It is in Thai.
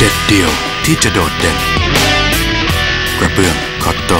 เด็ดเดียวที่จะโดดเด่น กระเบื้องคอตโต